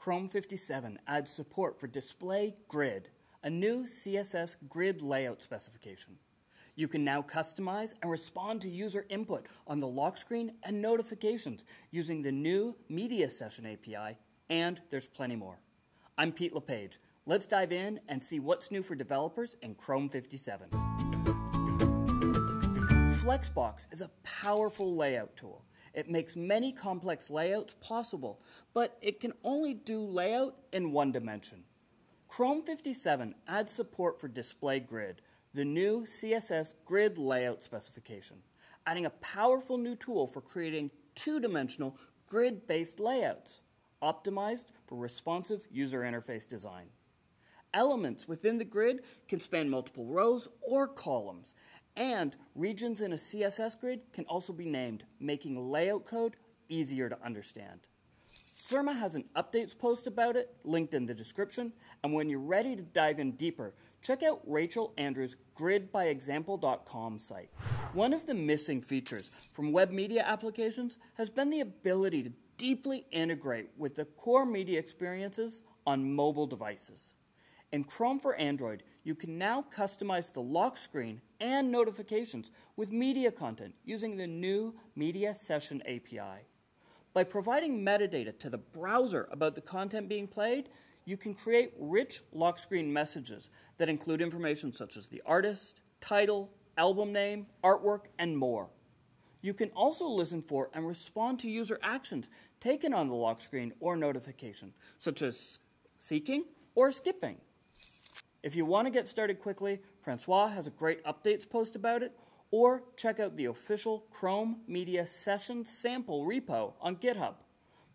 Chrome 57 adds support for Display Grid, a new CSS grid layout specification. You can now customize and respond to user input on the lock screen and notifications using the new Media Session API, and there's plenty more. I'm Pete LePage. Let's dive in and see what's new for developers in Chrome 57. Flexbox is a powerful layout tool. It makes many complex layouts possible, but it can only do layout in one dimension. Chrome 57 adds support for Display Grid, the new CSS grid layout specification, adding a powerful new tool for creating two-dimensional grid-based layouts, optimized for responsive user interface design. Elements within the grid can span multiple rows or columns, and regions in a CSS grid can also be named, making layout code easier to understand. Surma has an updates post about it, linked in the description, and when you're ready to dive in deeper, check out Rachel Andrew's gridbyexample.com site. One of the missing features from web media applications has been the ability to deeply integrate with the core media experiences on mobile devices. In Chrome for Android, you can now customize the lock screen and notifications with media content using the new Media Session API. By providing metadata to the browser about the content being played, you can create rich lock screen messages that include information such as the artist, title, album name, artwork, and more. You can also listen for and respond to user actions taken on the lock screen or notification, such as seeking or skipping. If you want to get started quickly, Francois has a great updates post about it, or check out the official Chrome Media Session sample repo on GitHub.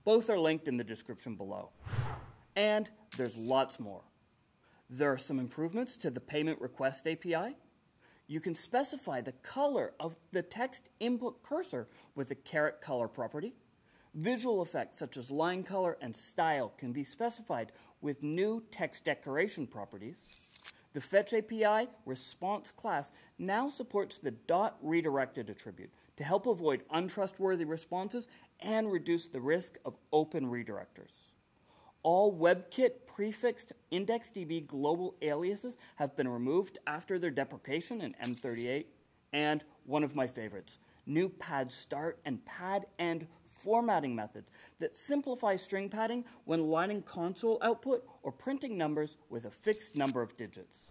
Both are linked in the description below. And there's lots more. There are some improvements to the Payment Request API. You can specify the color of the text input cursor with the caret color property. Visual effects such as line color and style can be specified with new text decoration properties. The Fetch API response class now supports the dot redirected attribute to help avoid untrustworthy responses and reduce the risk of open redirectors. All WebKit prefixed IndexedDB global aliases have been removed after their deprecation in M38. And one of my favorites, new pad start and pad end formatting methods that simplify string padding when lining console output or printing numbers with a fixed number of digits.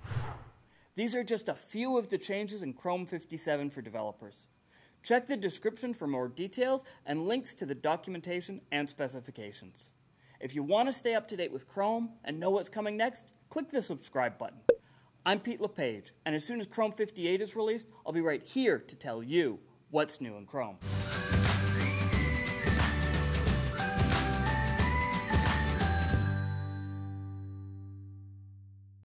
These are just a few of the changes in Chrome 57 for developers. Check the description for more details and links to the documentation and specifications. If you want to stay up to date with Chrome and know what's coming next, click the subscribe button. I'm Pete LePage, and as soon as Chrome 58 is released, I'll be right here to tell you what's new in Chrome.